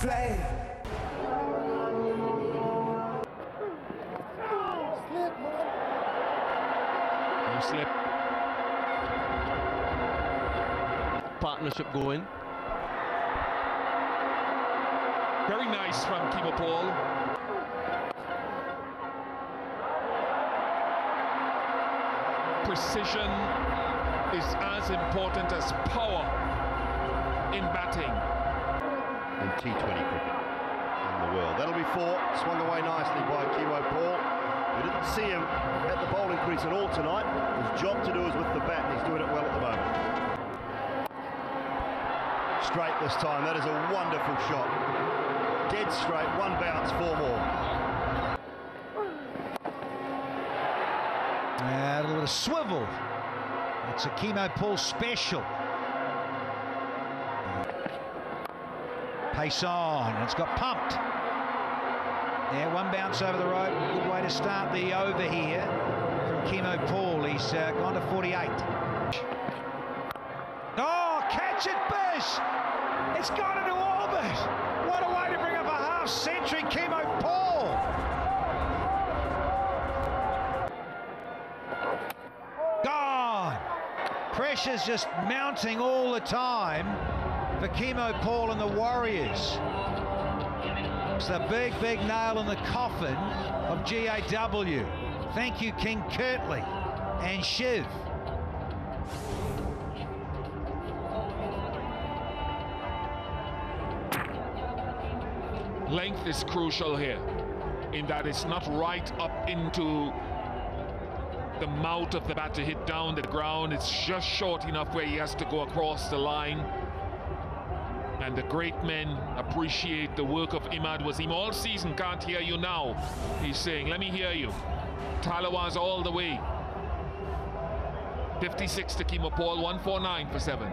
flame. Slip. Partnership going. Very nice from Keemo Paul. Precision is as important as power in batting. In T20 cricket in the world. That'll be four. Swung away nicely by Keemo Paul. We didn't see him at the bowling crease at all tonight. His job to do is with the bat, and he's doing it well at the moment. Straight this time. That is a wonderful shot. Dead straight. One bounce, four more. Uh, a little swivel. It's a Keemo Paul special. Pace on. It's got pumped. Yeah, one bounce over the rope. Good way to start the over here from Keemo Paul. He's uh, gone to 48. Oh, catch it, Bish! It's gone into orbit. What a way to bring up a half century, Keemo Paul. Gone. Pressure's just mounting all the time for Keemo Paul and the Warriors. It's the big, big nail in the coffin of GAW. Thank you, King Kirtley and Shiv. Length is crucial here, in that it's not right up into the mouth of the bat to hit down the ground. It's just short enough where he has to go across the line. And the great men appreciate the work of Imad Wasim. All season can't hear you now. He's saying, let me hear you. Tallawahs all the way. 56 to Keemo Paul, 149 for 7.